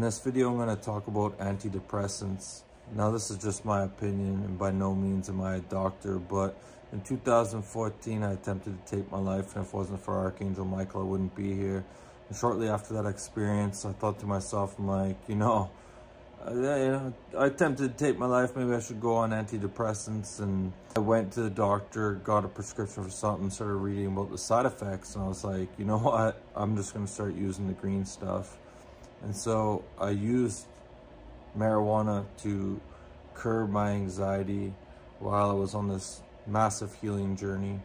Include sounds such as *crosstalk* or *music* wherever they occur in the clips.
In this video, I'm going to talk about antidepressants. Now, this is just my opinion, and by no means am I a doctor, but in 2014, I attempted to take my life, and if it wasn't for Archangel Michael, I wouldn't be here. And shortly after that experience, I thought to myself, I'm like, you know, I, you know, I attempted to take my life, maybe I should go on antidepressants, and I went to the doctor, got a prescription for something, started reading about the side effects, and I was like, you know what, I'm just going to start using the green stuff. And so I used marijuana to curb my anxiety while I was on this massive healing journey.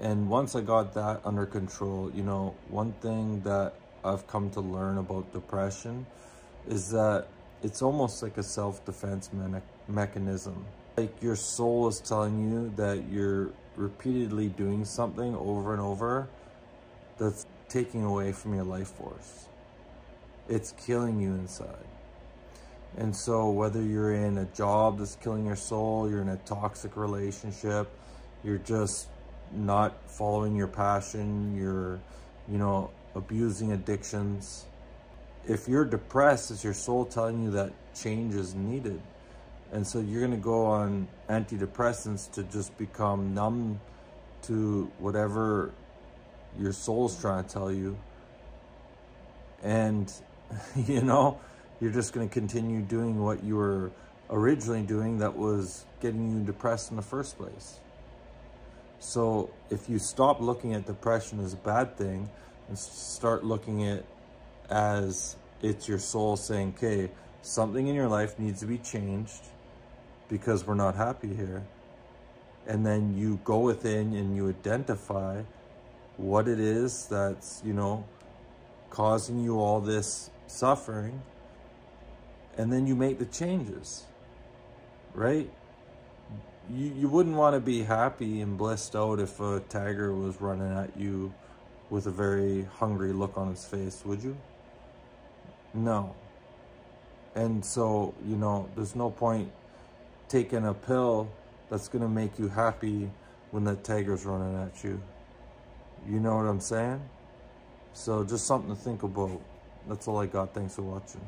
And once I got that under control, you know, one thing that I've come to learn about depression is that it's almost like a self-defense me mechanism. Like your soul is telling you that you're repeatedly doing something over and over that's taking away from your life force it's killing you inside. And so whether you're in a job that's killing your soul, you're in a toxic relationship, you're just not following your passion, you're, you know, abusing addictions. If you're depressed, it's your soul telling you that change is needed. And so you're going to go on antidepressants to just become numb to whatever your soul's trying to tell you. And *laughs* you know, you're just going to continue doing what you were originally doing that was getting you depressed in the first place. So if you stop looking at depression as a bad thing and start looking at as it's your soul saying, okay, something in your life needs to be changed because we're not happy here. And then you go within and you identify what it is that's, you know, causing you all this suffering, and then you make the changes, right? You, you wouldn't want to be happy and blissed out if a tiger was running at you with a very hungry look on his face, would you? No. And so, you know, there's no point taking a pill that's going to make you happy when that tiger's running at you. You know what I'm saying? So just something to think about. That's all I got. Thanks for watching.